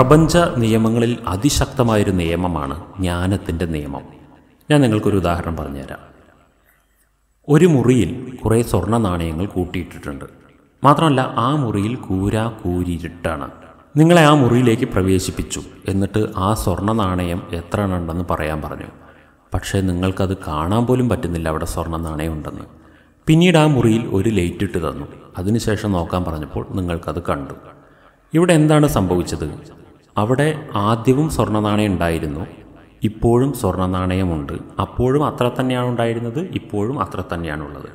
പ്രപഞ്ച നിയമങ്ങളിൽ അതിശക്തമായൊരു നിയമമാണ് ജ്ഞാനത്തിന്റെ നിയമം. ഞാൻ നിങ്ങൾക്കൊരു ഉദാഹരണം പറഞ്ഞുതരാം. ഒരു മുറിയിൽ കുറേ സ്വർണ നാണയങ്ങൾ കൂട്ടിയിട്ടിട്ടുണ്ട്. മാത്രമല്ല ആ മുറിയിൽ കൂരാ കൂരിരുട്ടാണ് നിങ്ങളെ ആ മുറിയിലേക്ക് പ്രവേശിപ്പിച്ചു. എന്നിട്ട് ആ സ്വർണ നാണയം എത്ര ഉണ്ടെന്ന് പറയാൻ പറഞ്ഞു. പക്ഷേ നിങ്ങൾക്കത് കാണാൻ പോലും പറ്റുന്നില്ല അവിടെ സ്വർണ നാണയം ഉണ്ടെന്ന് പിന്നീട് ആ മുറിയിൽ ഒരു ലൈറ്റ് ഇട്ട് തന്നു. അതിനുശേഷം നോക്കാൻ പറഞ്ഞപ്പോൾ നിങ്ങൾക്കത് കണ്ടു. ഇവിടെ എന്താണ് സംഭവിച്ചത്? അവിടെ ആദ്യവും സ്വർണ നാണയം ഉണ്ടായിരുന്നു. ഇപ്പോഴും സ്വർണ നാണയമുണ്ട് അപ്പോഴും അത്ര തന്നെയാണ് ഉണ്ടായിരുന്നത് ഇപ്പോഴും അത്ര തന്നെയാണുള്ളത്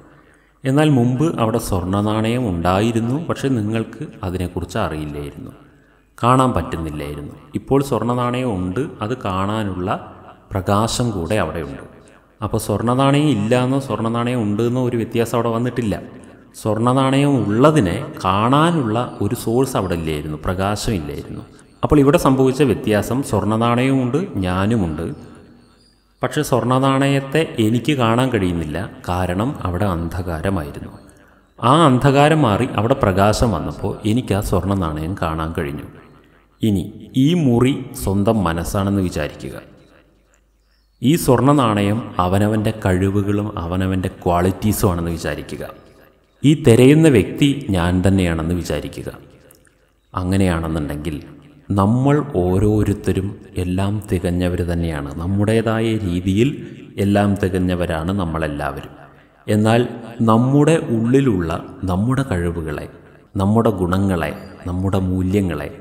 എന്നാൽ മുമ്പ് അവിടെ സ്വർണ നാണയം ഉണ്ടായിരുന്നു പക്ഷേ നിങ്ങൾക്ക് അതിനെക്കുറിച്ച് അറിയില്ലായിരുന്നു. കാണാൻ പറ്റുന്നില്ലായിരുന്നു. ഇപ്പോൾ സ്വർണ നാണയം ഉണ്ട് അത് കാണാനുള്ള പ്രകാശം കൂടെ അവിടെയുണ്ട് അപ്പോൾ സ്വർണ നാണയം ഇല്ലയെന്നോ സ്വർണ നാണയം ഉണ്ട് എന്നോ ഒരു വ്യത്യാസം അവിടെ വന്നിട്ടില്ല. സ്വർണ നാണയം ഉള്ളതിനെ കാണാനുള്ള ഒരു സോഴ്സ് അവിടെ ഇല്ലായിരുന്നു പ്രകാശമില്ലായിരുന്നു അപ്പോൾ ഇവിടെ സംഭവിച്ച വ്യത്യാസം സ്വർണനാണയമുണ്ട് ഞാനുമുണ്ട്. പക്ഷെ സ്വർണനാണയത്തെ എനിക്ക് കാണാൻ കഴിയുന്നില്ല. കാരണം അവിടെ അന്ധകാരമായിരുന്നു. ആ അന്ധകാരം മാറി അവിടെ പ്രകാശം വന്നപ്പോൾ എനിക്ക് ആ സ്വർണ നാണയം കാണാൻ കഴിഞ്ഞു. ഇനി ഈ മുറി സ്വന്തം മനസ്സാണെന്ന് വിചാരിക്കുക. ഈ സ്വർണ നാണയം അവനവന്റെ കഴിവുകളും അവനവന്റെ ക്വാളിറ്റീസും ആണെന്ന് വിചാരിക്കുക. ഈ തിരയുന്ന വ്യക്തി ഞാൻ തന്നെയാണെന്ന് വിചാരിക്കുക. അങ്ങനെയാണെന്നുണ്ടെങ്കിൽ നമ്മൾ ഓരോരുത്തരും എല്ലാം തികഞ്ഞവർ തന്നെയാണ്. നമ്മുടേതായ രീതിയിൽ എല്ലാം തികഞ്ഞവരാണ് നമ്മളെല്ലാവരും. എന്നാൽ നമ്മുടെ ഉള്ളിലുള്ള നമ്മുടെ കഴിവുകളെ നമ്മുടെ ഗുണങ്ങളെ നമ്മുടെ മൂല്യങ്ങളെ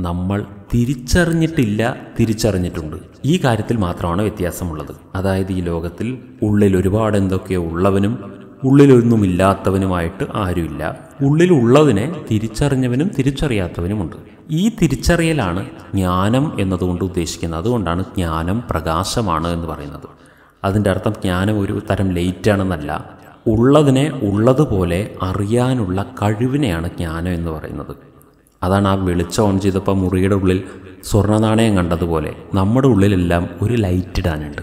നമ്മൾ തിരിച്ചറിഞ്ഞിട്ടില്ല തിരിച്ചറിഞ്ഞിട്ടുണ്ട്. ഈ കാര്യത്തിൽ മാത്രമാണ് വ്യത്യാസമുള്ളത്. അതായത് ഈ ലോകത്തിൽ ഉള്ളിൽ ഒരുപാട് എന്തൊക്കെയോ ഉള്ളവനും ഉള്ളിലൊന്നുമില്ലാത്തവനുമായിട്ട് ആരുമില്ല. ഉള്ളിലുള്ളതിനെ തിരിച്ചറിഞ്ഞവനും തിരിച്ചറിയാത്തവനുമുണ്ട്. ഈ തിരിച്ചറിയലാണ് ജ്ഞാനം എന്നതുകൊണ്ട് ഉദ്ദേശിക്കുന്നത്. അതുകൊണ്ടാണ് ജ്ഞാനം പ്രകാശമാണ് എന്ന് പറയുന്നത്. അതിന്റെ അർത്ഥം ജ്ഞാനം ഒരു തരം ലേറ്റാണെന്നല്ല. ഉള്ളതിനെ ഉള്ളതുപോലെ അറിയാനുള്ള കഴിവിനെയാണ് ജ്ഞാനം എന്ന് പറയുന്നത്. അതാണ് ആ വെളിച്ചം ഓൺ ചെയ്തപ്പോൾ മുറിയുടെ ഉള്ളിൽ സ്വർണ നാണയം കണ്ടതുപോലെ നമ്മുടെ ഉള്ളിലെല്ലാം ഒരു ലൈറ്റ് ഇടാനുണ്ട്.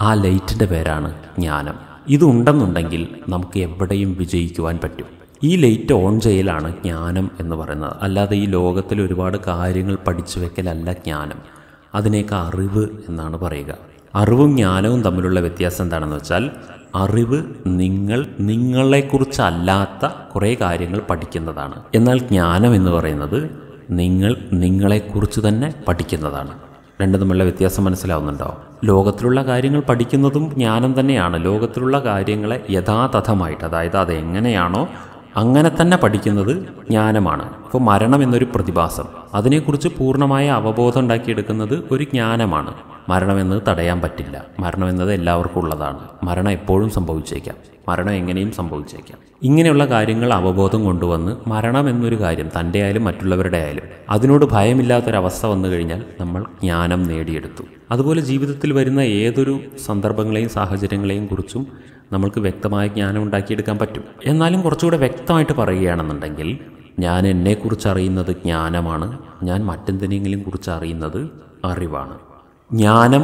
ആ ലൈറ്റിന്റെ പേരാണ് ജ്ഞാനം. ഇതുണ്ടെന്നുണ്ടെങ്കിൽ നമുക്ക് എവിടെയും വിജയിക്കുവാൻ പറ്റും. ഈ ലൈറ്റ് ഓൺ ചെയ്യലാണ് ജ്ഞാനം എന്ന് പറയുന്നത്. അല്ലാതെ ഈ ലോകത്തിൽ ഒരുപാട് കാര്യങ്ങൾ പഠിച്ചു വെക്കലല്ല ജ്ഞാനം. അതിനേക്ക് അറിവ് എന്നാണ് പറയുക. അറിവും ജ്ഞാനവും തമ്മിലുള്ള വ്യത്യാസം എന്താണെന്ന് വെച്ചാൽ അറിവ് നിങ്ങൾ നിങ്ങളെക്കുറിച്ചല്ലാത്ത കുറേ കാര്യങ്ങൾ പഠിക്കുന്നതാണ്. എന്നാൽ ജ്ഞാനം എന്ന് പറയുന്നത് നിങ്ങൾ നിങ്ങളെക്കുറിച്ച് തന്നെ പഠിക്കുന്നതാണ്. രണ്ടും തമ്മിലുള്ള വ്യത്യാസം മനസ്സിലാവുന്നുണ്ടോ? ലോകത്തിലുള്ള കാര്യങ്ങൾ പഠിക്കുന്നതും ജ്ഞാനം തന്നെയാണ്. ലോകത്തിലുള്ള കാര്യങ്ങളെ യഥാതഥമായിട്ട് അതായത് അതെങ്ങനെയാണോ അങ്ങനെ തന്നെ പഠിക്കുന്നത് ജ്ഞാനമാണ്. ഇപ്പോൾ മരണം എന്നൊരു പ്രതിഭാസം. അതിനെക്കുറിച്ച് പൂർണമായ അവബോധം ഉണ്ടാക്കിയെടുക്കുന്നത് ഒരു ജ്ഞാനമാണ്. മരണമെന്നത് തടയാൻ പറ്റില്ല. മരണം എന്നത് എല്ലാവർക്കും ഉള്ളതാണ്. മരണം എപ്പോഴും സംഭവിച്ചേക്കാം. മരണം എങ്ങനെയും സംഭവിച്ചേക്കാം. ഇങ്ങനെയുള്ള കാര്യങ്ങൾ അവബോധം കൊണ്ടുവന്ന് മരണം എന്നൊരു കാര്യം തന്റെ ആയാലും മറ്റുള്ളവരുടെ ആയാലും അതിനോട് ഭയമില്ലാത്തൊരവസ്ഥ വന്നു കഴിഞ്ഞാൽ നമ്മൾ ജ്ഞാനം നേടിയെടുത്തു. അതുപോലെ ജീവിതത്തിൽ വരുന്ന ഏതൊരു സന്ദർഭങ്ങളെയും സാഹചര്യങ്ങളെയും കുറിച്ചും നമ്മൾക്ക് വ്യക്തമായ ജ്ഞാനം ഉണ്ടാക്കിയെടുക്കാൻ പറ്റും. എന്നാലും കുറച്ചുകൂടെ വ്യക്തമായിട്ട് പറയുകയാണെന്നുണ്ടെങ്കിൽ ഞാൻ എന്നെക്കുറിച്ച് അറിയുന്നത് ജ്ഞാനമാണ് ഞാൻ മറ്റെന്തിനെങ്കിലും കുറിച്ച് അറിയുന്നത് അറിവാണ്. ജ്ഞാനം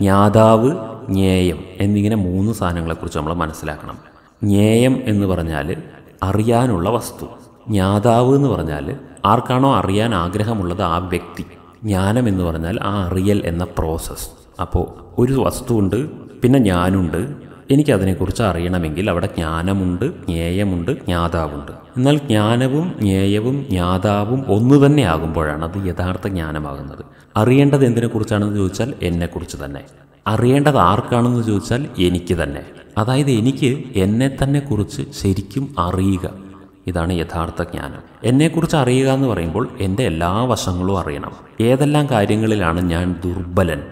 ജ്ഞാതാവ് ജ്ഞേയം എന്നിങ്ങനെ മൂന്ന് സാധനങ്ങളെക്കുറിച്ച് നമ്മൾ മനസ്സിലാക്കണം. ജ്ഞേയം എന്ന് പറഞ്ഞാൽ അറിയാനുള്ള വസ്തു. ജ്ഞാതാവ് എന്ന് പറഞ്ഞാൽ ആർക്കാണോ അറിയാൻ ആഗ്രഹമുള്ളത് ആ വ്യക്തി. ജ്ഞാനം എന്ന് പറഞ്ഞാൽ ആ അറിയൽ എന്ന പ്രോസസ്സ് അപ്പോൾ ഒരു വസ്തുവുണ്ട് പിന്നെ ഞാനുണ്ട് എനിക്കതിനെക്കുറിച്ച് അറിയണമെങ്കിൽ അവിടെ ജ്ഞാനമുണ്ട് ജ്ഞേയമുണ്ട് ജ്ഞാതാവുണ്ട്. എന്നാൽ ജ്ഞാനവും ജ്ഞേയവും ജ്ഞാതാവും ഒന്നു തന്നെ ആകുമ്പോഴാണ് അത് യഥാർത്ഥ ജ്ഞാനമാകുന്നത്. അറിയേണ്ടത് എന്തിനെക്കുറിച്ചാണെന്ന് ചോദിച്ചാൽ എന്നെക്കുറിച്ച് തന്നെ. അറിയേണ്ടത് ആർക്കാണെന്ന് ചോദിച്ചാൽ എനിക്ക് തന്നെ. അതായത് എനിക്ക് എന്നെ തന്നെ കുറിച്ച് ശരിക്കും അറിയുക. ഇതാണ് യഥാർത്ഥ ജ്ഞാനം. എന്നെക്കുറിച്ച് അറിയുക എന്ന് പറയുമ്പോൾ എന്റെ എല്ലാ വശങ്ങളും അറിയണം. ഏതെല്ലാം കാര്യങ്ങളിലാണ് ഞാൻ ദുർബലൻ?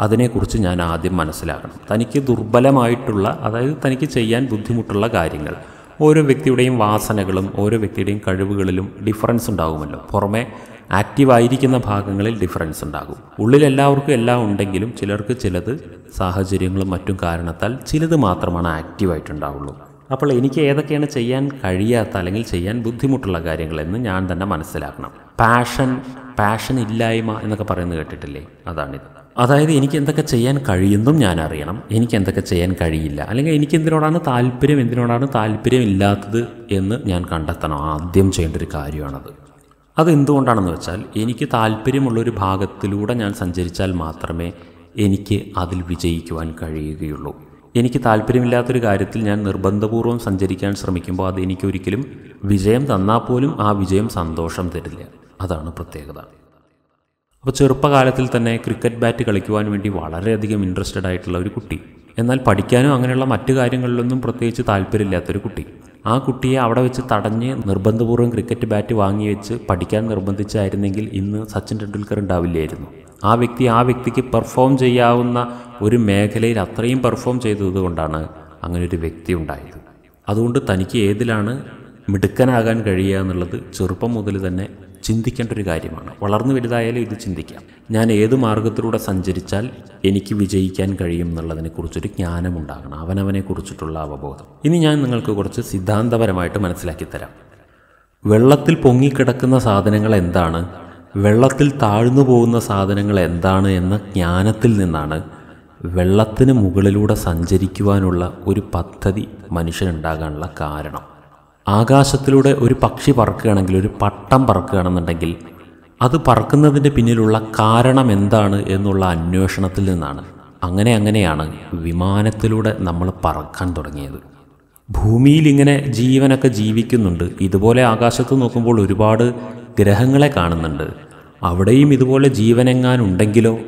അതിനെക്കുറിച്ച് ഞാൻ ആദ്യം മനസ്സിലാക്കണം. തനിക്ക് ദുർബലമായിട്ടുള്ള അതായത് തനിക്ക് ചെയ്യാൻ ബുദ്ധിമുട്ടുള്ള കാര്യങ്ങൾ. ഓരോ വ്യക്തിയുടെയും വാസനകളും ഓരോ വ്യക്തിയുടെയും കഴിവുകളിലും ഡിഫറൻസ് ഉണ്ടാകുമല്ലോ. പുറമെ ആക്റ്റീവായിരിക്കുന്ന ഭാഗങ്ങളിൽ ഡിഫറൻസ് ഉണ്ടാകും. ഉള്ളിൽ എല്ലാവർക്കും എല്ലാം ഉണ്ടെങ്കിലും ചിലർക്ക് ചിലത് സാഹചര്യങ്ങളും മറ്റും കാരണത്താൽ ചിലത് മാത്രമാണ് ആക്റ്റീവായിട്ടുണ്ടാവുള്ളൂ അപ്പോൾ എനിക്ക് ഏതൊക്കെയാണ് ചെയ്യാൻ കഴിയാത്ത അല്ലെങ്കിൽ ചെയ്യാൻ ബുദ്ധിമുട്ടുള്ള കാര്യങ്ങളെന്ന് ഞാൻ തന്നെ മനസ്സിലാക്കണം. പാഷൻ പാഷൻ ഇല്ലായ്മ എന്നൊക്കെ പറയുന്നത് കേട്ടിട്ടില്ലേ? അതാണിത്. അതായത് എനിക്ക് എന്തൊക്കെ ചെയ്യാൻ കഴിയുന്നും ഞാൻ അറിയണം എനിക്ക് എന്തൊക്കെ ചെയ്യാൻ കഴിയില്ല. അല്ലെങ്കിൽ എനിക്ക് എന്തിനോടാണ് താല്പര്യം എന്തിനോടാണ് താല്പര്യം ഇല്ലാത്തത് എന്ന് ഞാൻ കണ്ടെത്തണം. ആദ്യം ചെയ്യേണ്ട ഒരു കാര്യമാണത്. അത് അതെന്തുകൊണ്ടാണെന്ന് വെച്ചാൽ എനിക്ക് താല്പര്യമുള്ളൊരു ഭാഗത്തിലൂടെ ഞാൻ സഞ്ചരിച്ചാൽ മാത്രമേ എനിക്ക് അതിൽ വിജയിക്കുവാൻ കഴിയുകയുള്ളൂ. എനിക്ക് താല്പര്യമില്ലാത്തൊരു കാര്യത്തിൽ ഞാൻ നിർബന്ധപൂർവം സഞ്ചരിക്കാൻ ശ്രമിക്കുമ്പോൾ അത് എനിക്കൊരിക്കലും വിജയം തന്നാൽ പോലും ആ വിജയം സന്തോഷം തരില്ല. അതാണ് പ്രത്യേകത. അപ്പോൾ ചെറുപ്പകാലത്തിൽ തന്നെ ക്രിക്കറ്റ് ബാറ്റ് കളിക്കുവാൻ വേണ്ടി വളരെയധികം ഇൻട്രസ്റ്റഡ് ആയിട്ടുള്ള ഒരു കുട്ടി. എന്നാൽ പഠിക്കാനും അങ്ങനെയുള്ള മറ്റു കാര്യങ്ങളിലൊന്നും പ്രത്യേകിച്ച് താല്പര്യമില്ലാത്തൊരു കുട്ടി. ആ കുട്ടിയെ അവിടെ വെച്ച് തടഞ്ഞ് നിർബന്ധപൂർവം ക്രിക്കറ്റ് ബാറ്റ് വാങ്ങി വെച്ച് പഠിക്കാൻ നിർബന്ധിച്ചായിരുന്നെങ്കിൽ ഇന്ന് സച്ചിൻ ടെണ്ടുൽക്കർ ഉണ്ടാവില്ലായിരുന്നു. ആ വ്യക്തി ആ വ്യക്തിക്ക് പെർഫോം ചെയ്യാവുന്ന ഒരു മേഖലയിൽ അത്രയും പെർഫോം ചെയ്തതുകൊണ്ടാണ് അങ്ങനെ ഒരു വ്യക്തി ഉണ്ടായത്. അതുകൊണ്ട് തനിക്ക് ഏതിലാണ് മിടുക്കനാകാൻ കഴിയുക എന്നുള്ളത് ചെറുപ്പം മുതൽ തന്നെ ചിന്തിക്കേണ്ട ഒരു കാര്യമാണ്. വളർന്നു വലുതായാലും ഇത് ചിന്തിക്കാം. ഞാൻ ഏത് മാർഗത്തിലൂടെ സഞ്ചരിച്ചാൽ എനിക്ക് വിജയിക്കാൻ കഴിയും എന്നുള്ളതിനെക്കുറിച്ചൊരു ജ്ഞാനം ഉണ്ടാകണം അവനവനെ കുറിച്ചിട്ടുള്ള അവബോധം. ഇനി ഞാൻ നിങ്ങൾക്ക് കുറച്ച് സിദ്ധാന്തപരമായിട്ട് മനസ്സിലാക്കി തരാം. വെള്ളത്തിൽ പൊങ്ങിക്കിടക്കുന്ന സാധനങ്ങൾ എന്താണ്? വെള്ളത്തിൽ താഴ്ന്നു പോകുന്ന സാധനങ്ങൾ എന്താണ് എന്ന ജ്ഞാനത്തിൽ നിന്നാണ് വെള്ളത്തിന് മുകളിലൂടെ സഞ്ചരിക്കുവാനുള്ള ഒരു പദ്ധതി മനുഷ്യനുണ്ടാകാനുള്ള കാരണം. ആകാശത്തിലൂടെ ഒരു പക്ഷി പറക്കുകയാണെങ്കിൽ ഒരു പട്ടം പറക്കുകയാണെന്നുണ്ടെങ്കിൽ അത് പറക്കുന്നതിന്റെ പിന്നിലുള്ള കാരണം എന്താണ് എന്നുള്ള അന്വേഷണത്തിൽ നിന്നാണ്. അങ്ങനെ അങ്ങനെയാണ് വിമാനത്തിലൂടെ നമ്മൾ പറക്കാൻ തുടങ്ങിയത്. ഭൂമിയിൽ ഇങ്ങനെ ജീവനൊക്കെ ജീവിക്കുന്നുണ്ട്. ഇതുപോലെ ആകാശത്ത് നോക്കുമ്പോൾ ഒരുപാട് ഗ്രഹങ്ങളെ കാണുന്നുണ്ട്. അവിടെയും ഇതുപോലെ ജീവനെങ്ങാനുണ്ടെങ്കിലോ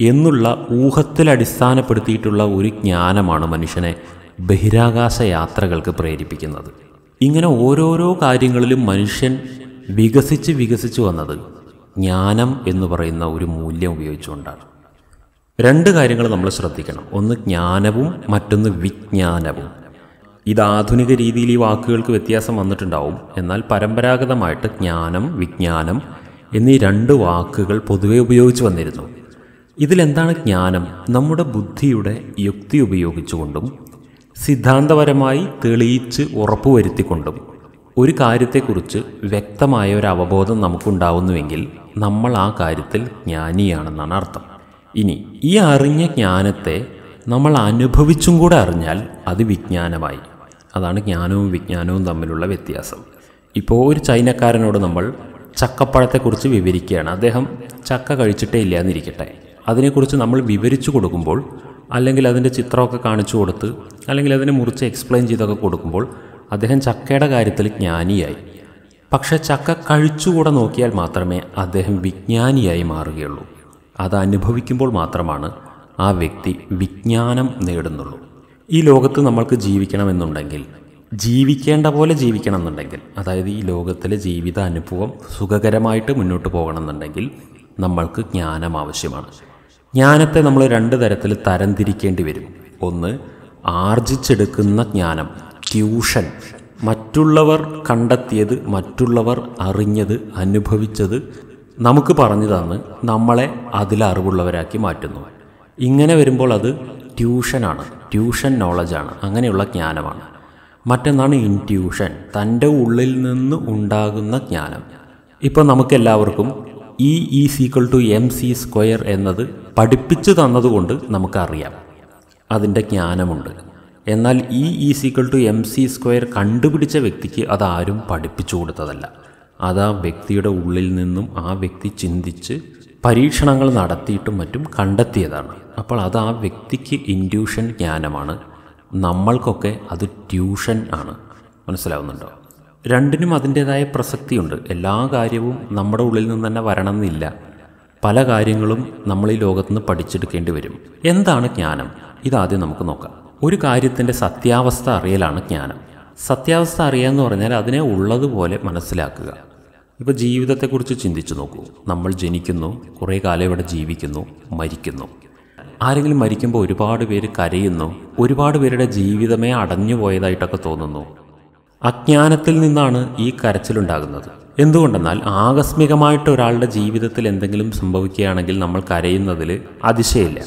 എന്നുള്ള ഊഹത്തിൽ അടിസ്ഥാനപ്പെടുത്തിയിട്ടുള്ള ഒരു ജ്ഞാനമാണ് മനുഷ്യനെ ബഹിരാകാശ യാത്രകൾക്ക് പ്രേരിപ്പിക്കുന്നത്. ഇങ്ങനെ ഓരോരോ കാര്യങ്ങളിലും മനുഷ്യൻ വികസിച്ച് വികസിച്ച് വന്നത് ജ്ഞാനം എന്ന് പറയുന്ന ഒരു മൂല്യം ഉപയോഗിച്ചുകൊണ്ടാണ്. രണ്ട് കാര്യങ്ങൾ നമ്മൾ ശ്രദ്ധിക്കണം. ഒന്ന് ജ്ഞാനവും മറ്റൊന്ന് വിജ്ഞാനവും. ഇത് ആധുനിക രീതിയിൽ ഈ വാക്കുകൾക്ക് വ്യത്യാസം വന്നിട്ടുണ്ടാവും. എന്നാൽ പരമ്പരാഗതമായിട്ട് ജ്ഞാനം വിജ്ഞാനം എന്നീ രണ്ട് വാക്കുകൾ പൊതുവെ ഉപയോഗിച്ചു വന്നിരുന്നു. ഇതിലെന്താണ് ജ്ഞാനം? നമ്മുടെ ബുദ്ധിയുടെ യുക്തി ഉപയോഗിച്ചുകൊണ്ടും സിദ്ധാന്തപരമായി തെളിയിച്ച് ഉറപ്പുവരുത്തിക്കൊണ്ടും ഒരു കാര്യത്തെക്കുറിച്ച് വ്യക്തമായ ഒരു അവബോധം നമുക്കുണ്ടാവുന്നുവെങ്കിൽ നമ്മൾ ആ കാര്യത്തിൽ ജ്ഞാനിയാണെന്നാണ് അർത്ഥം. ഇനി ഈ അറിഞ്ഞ ജ്ഞാനത്തെ നമ്മൾ അനുഭവിച്ചും കൂടെ അറിഞ്ഞാൽ അത് വിജ്ഞാനമായി. അതാണ് ജ്ഞാനവും വിജ്ഞാനവും തമ്മിലുള്ള വ്യത്യാസം. ഇപ്പോൾ ഒരു ചൈനക്കാരനോട് നമ്മൾ ചക്കപ്പഴത്തെക്കുറിച്ച് വിവരിക്കുകയാണ്. അദ്ദേഹം ചക്ക കഴിച്ചിട്ടേ ഇല്ല എന്നിരിക്കട്ടെ അതിനെക്കുറിച്ച് നമ്മൾ വിവരിച്ചു കൊടുക്കുമ്പോൾ അല്ലെങ്കിൽ അതിന്റെ ചിത്രമൊക്കെ കാണിച്ചു കൊടുത്ത് അല്ലെങ്കിൽ അതിനെ മുറിച്ച് എക്സ്പ്ലെയിൻ ചെയ്തൊക്കെ കൊടുക്കുമ്പോൾ അദ്ദേഹം ചക്കയുടെ കാര്യത്തിൽ ജ്ഞാനിയായി. പക്ഷേ ചക്ക കഴിച്ചുകൂടെ നോക്കിയാൽ മാത്രമേ അദ്ദേഹം വിജ്ഞാനിയായി മാറുകയുള്ളൂ. അത് അനുഭവിക്കുമ്പോൾ മാത്രമാണ് ആ വ്യക്തി വിജ്ഞാനം നേടുന്നുള്ളൂ. ഈ ലോകത്ത് നമ്മൾക്ക് ജീവിക്കണമെന്നുണ്ടെങ്കിൽ ജീവിക്കേണ്ട പോലെ ജീവിക്കണം എന്നുണ്ടെങ്കിൽ അതായത് ഈ ലോകത്തിലെ ജീവിത അനുഭവം സുഖകരമായിട്ട് മുന്നോട്ട് പോകണമെന്നുണ്ടെങ്കിൽ നമ്മൾക്ക് ജ്ഞാനം ആവശ്യമാണ്. ജ്ഞാനത്തെ നമ്മൾ രണ്ട് തരത്തിൽ തരംതിരിക്കേണ്ടി വരും. ഒന്ന് ആർജിച്ചെടുക്കുന്ന ജ്ഞാനം ട്യൂഷൻ. മറ്റുള്ളവർ കണ്ടെത്തിയത് മറ്റുള്ളവർ അറിഞ്ഞത് അനുഭവിച്ചത് നമുക്ക് പറഞ്ഞു തന്ന് നമ്മളെ അതിൽ അറിവുള്ളവരാക്കി മാറ്റുന്നു. ഇങ്ങനെ വരുമ്പോൾ അത് ട്യൂഷനാണ്. ട്യൂഷൻ നോളജാണ് അങ്ങനെയുള്ള ജ്ഞാനമാണ്. മറ്റൊന്നാണ് ഇൻട്യൂഷൻ തന്റെ ഉള്ളിൽ നിന്ന് ഉണ്ടാകുന്ന ജ്ഞാനം. ഇപ്പോൾ നമുക്കെല്ലാവർക്കും E is equal to M C square എന്നത് പഠിപ്പിച്ചു തന്നതുകൊണ്ട് നമുക്കറിയാം. അതിന്റെ ജ്ഞാനമുണ്ട്. എന്നാൽ E is equal to M C square കണ്ടുപിടിച്ച വ്യക്തിക്ക് അതാരും പഠിപ്പിച്ചു കൊടുത്തതല്ല. അത് ആ വ്യക്തിയുടെ ഉള്ളിൽ നിന്നും ആ വ്യക്തി ചിന്തിച്ച് പരീക്ഷണങ്ങൾ നടത്തിയിട്ടും മറ്റും കണ്ടെത്തിയതാണ്. അപ്പോൾ അത് ആ വ്യക്തിക്ക് ഇൻഡ്യൂഷൻ ജ്ഞാനമാണ്. നമ്മൾക്കൊക്കെ അത് ട്യൂഷൻ ആണ്. മനസ്സിലാവുന്നുണ്ടോ? രണ്ടിനും അതിന്റേതായ പ്രസക്തിയുണ്ട്. എല്ലാ കാര്യവും നമ്മുടെ ഉള്ളിൽ നിന്ന് തന്നെ വരണമെന്നില്ല. പല കാര്യങ്ങളും നമ്മൾ ഈ ലോകത്തുനിന്ന് പഠിച്ചെടുക്കേണ്ടി വരും. എന്താണ് ജ്ഞാനം? ഇതാദ്യം നമുക്ക് നോക്കാം. ഒരു കാര്യത്തിന്റെ സത്യാവസ്ഥ അറിയലാണ് ജ്ഞാനം. സത്യാവസ്ഥ അറിയാന്ന് പറഞ്ഞാൽ അതിനെ ഉള്ളതുപോലെ മനസ്സിലാക്കുക. ഇപ്പോൾ ജീവിതത്തെക്കുറിച്ച് ചിന്തിച്ചു നോക്കൂ. നമ്മൾ ജനിക്കുന്നു കുറേ കാലം ഇവിടെ ജീവിക്കുന്നു മരിക്കുന്നു. ആരെങ്കിലും മരിക്കുമ്പോൾ ഒരുപാട് പേര് കരയുന്നു ഒരുപാട് പേരുടെ ജീവിതമേ അടഞ്ഞു പോയതായിട്ടൊക്കെ തോന്നുന്നു. അജ്ഞാനത്തിൽ നിന്നാണ് ഈ കരച്ചിലുണ്ടാകുന്നത്. എന്തുകൊണ്ടെന്നാൽ ആകസ്മികമായിട്ട് ഒരാളുടെ ജീവിതത്തിൽ എന്തെങ്കിലും സംഭവിക്കുകയാണെങ്കിൽ നമ്മൾ കരയുന്നതിൽ അതിശയില്ല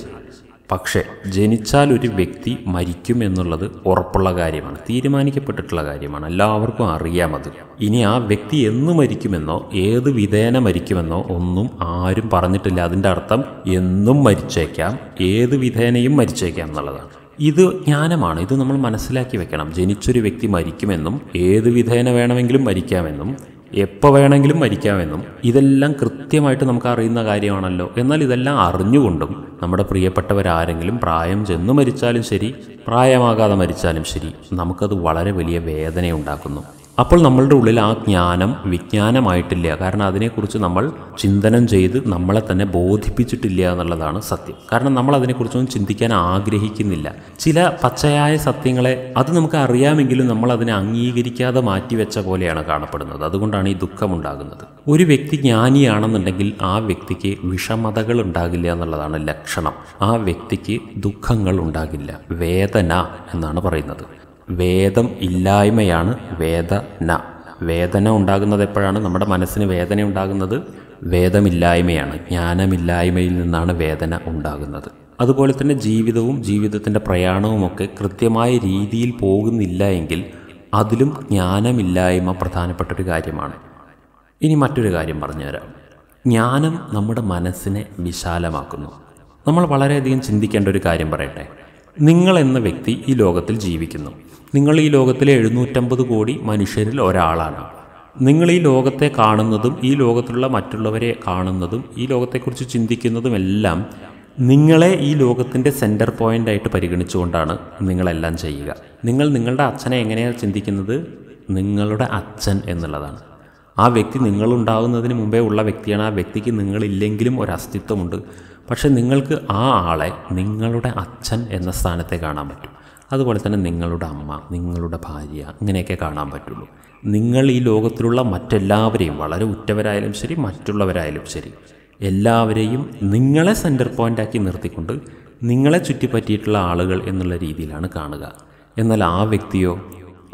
പക്ഷേ ജനിച്ചാൽ ഒരു വ്യക്തി മരിക്കും എന്നുള്ളത് ഉറപ്പുള്ള കാര്യമാണ്. തീരുമാനിക്കപ്പെട്ടിട്ടുള്ള കാര്യമാണ്. എല്ലാവർക്കും അറിയാമത് ഇനി ആ വ്യക്തി എന്ന് മരിക്കുമെന്നോ ഏത് വിധേന മരിക്കുമെന്നോ ഒന്നും ആരും പറഞ്ഞിട്ടില്ല. അതിന്റെ അർത്ഥം എന്നും മരിച്ചേക്കാം ഏത് വിധേനയും മരിച്ചേക്കാം എന്നുള്ളതാണ്. ഇത് ജ്ഞാനമാണ്. ഇത് നമ്മൾ മനസ്സിലാക്കി വെക്കണം. ജനിച്ചൊരു വ്യക്തി മരിക്കുമെന്നും ഏത് വിധേന വേണമെങ്കിലും മരിക്കാമെന്നും എപ്പോൾ വേണമെങ്കിലും മരിക്കാമെന്നും ഇതെല്ലാം കൃത്യമായിട്ട് നമുക്ക് അറിയുന്ന കാര്യമാണല്ലോ. എന്നാൽ ഇതെല്ലാം അറിഞ്ഞുകൊണ്ടും നമ്മുടെ പ്രിയപ്പെട്ടവരാരെങ്കിലും പ്രായം ചെന്ന് മരിച്ചാലും ശരി പ്രായമാകാതെ മരിച്ചാലും ശരി നമുക്കത് വളരെ വലിയ വേദനയുണ്ടാക്കുന്നു. അപ്പോൾ നമ്മളുടെ ഉള്ളിൽ ആ ജ്ഞാനം വിജ്ഞാനമായിട്ടില്ല. കാരണം അതിനെക്കുറിച്ച് നമ്മൾ ചിന്തനം ചെയ്ത് നമ്മളെ തന്നെ ബോധിപ്പിച്ചിട്ടില്ല എന്നുള്ളതാണ് സത്യം. കാരണം നമ്മൾ അതിനെക്കുറിച്ചൊന്നും ചിന്തിക്കാൻ ആഗ്രഹിക്കുന്നില്ല. ചില പച്ചയായ സത്യങ്ങളെ അത് നമുക്ക് അറിയാമെങ്കിലും നമ്മൾ അതിനെ അംഗീകരിക്കാതെ മാറ്റിവെച്ച പോലെയാണ് കാണപ്പെടുന്നത്. അതുകൊണ്ടാണ് ഈ ദുഃഖമുണ്ടാകുന്നത് ഒരു വ്യക്തി ജ്ഞാനിയാണെന്നുണ്ടെങ്കിൽ ആ വ്യക്തിക്ക് വിഷമതകൾ ഉണ്ടാകില്ല എന്നുള്ളതാണ് ലക്ഷണം. ആ വ്യക്തിക്ക് ദുഃഖങ്ങൾ ഉണ്ടാകില്ല. വേദന എന്നാണ് പറയുന്നത്. വേദം ഇല്ലായ്മയാണ് വേദന വേദന ഉണ്ടാകുന്നത് എപ്പോഴാണ്? നമ്മുടെ മനസ്സിന് വേദന ഉണ്ടാകുന്നത് വേദമില്ലായ്മയാണ്. ജ്ഞാനമില്ലായ്മയിൽ നിന്നാണ് വേദന ഉണ്ടാകുന്നത്. അതുപോലെ തന്നെ ജീവിതവും ജീവിതത്തിന്റെ പ്രയാണവുമൊക്കെ കൃത്യമായ രീതിയിൽ പോകുന്നില്ല എങ്കിൽ അതിലും ജ്ഞാനമില്ലായ്മ പ്രധാനപ്പെട്ടൊരു കാര്യമാണ്. ഇനി മറ്റൊരു കാര്യം പറഞ്ഞുതരാം. ജ്ഞാനം നമ്മുടെ മനസ്സിനെ വിശാലമാക്കുന്നു. നമ്മൾ വളരെയധികം ചിന്തിക്കേണ്ട ഒരു കാര്യം പറയട്ടെ. നിങ്ങൾ എന്ന വ്യക്തി ഈ ലോകത്തിൽ ജീവിക്കുന്നു. നിങ്ങൾ ഈ ലോകത്തിലെ എഴുന്നൂറ്റമ്പത് കോടി മനുഷ്യരിൽ ഒരാളാണ്. നിങ്ങൾ ഈ ലോകത്തെ കാണുന്നതും ഈ ലോകത്തിലുള്ള മറ്റുള്ളവരെ കാണുന്നതും ഈ ലോകത്തെക്കുറിച്ച് ചിന്തിക്കുന്നതും എല്ലാം നിങ്ങളെ ഈ ലോകത്തിന്റെ സെന്റർ പോയിന്റായിട്ട് പരിഗണിച്ചുകൊണ്ടാണ് നിങ്ങളെല്ലാം ചെയ്യുക. നിങ്ങൾ നിങ്ങളുടെ അച്ഛനെ എങ്ങനെയാണ് ചിന്തിക്കുന്നത്? നിങ്ങളുടെ അച്ഛൻ എന്നുള്ളതാണ്. ആ വ്യക്തി നിങ്ങളുണ്ടാകുന്നതിന് മുമ്പേ ഉള്ള വ്യക്തിയാണ്. ആ വ്യക്തിക്ക് നിങ്ങളില്ലെങ്കിലും ഒരു അസ്തിത്വമുണ്ട്. പക്ഷെ നിങ്ങൾക്ക് ആ ആളെ നിങ്ങളുടെ അച്ഛൻ എന്ന സ്ഥാനത്തെ കാണാൻ പറ്റും. അതുപോലെ തന്നെ നിങ്ങളുടെ അമ്മ നിങ്ങളുടെ ഭാര്യ ഇങ്ങനെയൊക്കെ കാണാൻ പറ്റുള്ളൂ. നിങ്ങൾ ഈ ലോകത്തിലുള്ള മറ്റെല്ലാവരെയും വളരെ ഉറ്റവരായാലും ശരി മറ്റുള്ളവരായാലും ശരി എല്ലാവരെയും നിങ്ങളെ സെന്റർ പോയിന്റാക്കി നിർത്തിക്കൊണ്ട് നിങ്ങളെ ചുറ്റിപ്പറ്റിയിട്ടുള്ള ആളുകൾ എന്നുള്ള രീതിയിലാണ് കാണുക. എന്നാൽ ആ വ്യക്തിയോ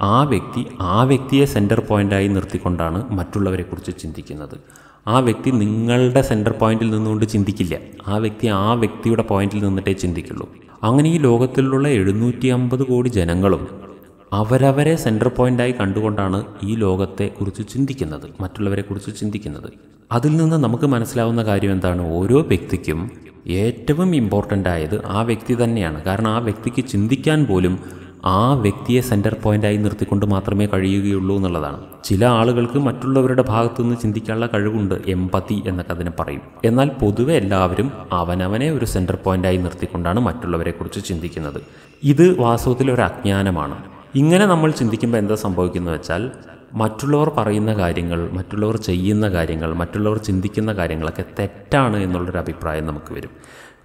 ആ വ്യക്തി ആ വ്യക്തിയെ സെന്റർ പോയിന്റായി നിർത്തിക്കൊണ്ടാണ് മറ്റുള്ളവരെക്കുറിച്ച് ചിന്തിക്കുന്നത്. ആ വ്യക്തി നിങ്ങളുടെ സെന്റർ പോയിന്റിൽ നിന്നുകൊണ്ട് ചിന്തിക്കില്ല. ആ വ്യക്തി ആ വ്യക്തിയുടെ പോയിന്റിൽ നിന്നിട്ടേ ചിന്തിക്കുള്ളൂ. അങ്ങനെ ഈ ലോകത്തിലുള്ള എഴുന്നൂറ്റി അമ്പത് കോടി ജനങ്ങളും അവരവരെ സെന്റർ പോയിന്റായി കണ്ടുകൊണ്ടാണ് ഈ ലോകത്തെ കുറിച്ച് ചിന്തിക്കുന്നത് മറ്റുള്ളവരെ കുറിച്ച് ചിന്തിക്കുന്നത്. അതിൽ നിന്ന് നമുക്ക് മനസ്സിലാവുന്ന കാര്യം എന്താണ്? ഓരോ വ്യക്തിക്കും ഏറ്റവും ഇമ്പോർട്ടന്റ് ആയത് ആ വ്യക്തി തന്നെയാണ്. കാരണം ആ വ്യക്തിക്ക് ചിന്തിക്കാൻ പോലും ആ വ്യക്തിയെ സെന്റർ പോയിന്റായി നിർത്തിക്കൊണ്ട് മാത്രമേ കഴിയുകയുള്ളൂ എന്നുള്ളതാണ്. ചില ആളുകൾക്ക് മറ്റുള്ളവരുടെ ഭാഗത്തു നിന്ന് ചിന്തിക്കാനുള്ള കഴിവുണ്ട് എമ്പതി എന്നൊക്കെ അതിനെ പറയും. എന്നാൽ പൊതുവെ എല്ലാവരും അവനവനെ ഒരു സെന്റർ പോയിന്റായി നിർത്തിക്കൊണ്ടാണ് മറ്റുള്ളവരെക്കുറിച്ച് ചിന്തിക്കുന്നത്. ഇത് വാസ്തവത്തിൽ ഒരു അജ്ഞാനമാണ്. ഇങ്ങനെ നമ്മൾ ചിന്തിക്കുമ്പോൾ എന്താ സംഭവിക്കുന്നത് വെച്ചാൽ മറ്റുള്ളവർ പറയുന്ന കാര്യങ്ങൾ മറ്റുള്ളവർ ചെയ്യുന്ന കാര്യങ്ങൾ മറ്റുള്ളവർ ചിന്തിക്കുന്ന കാര്യങ്ങളൊക്കെ തെറ്റാണ് എന്നുള്ളൊരു അഭിപ്രായം നമുക്ക് വരും.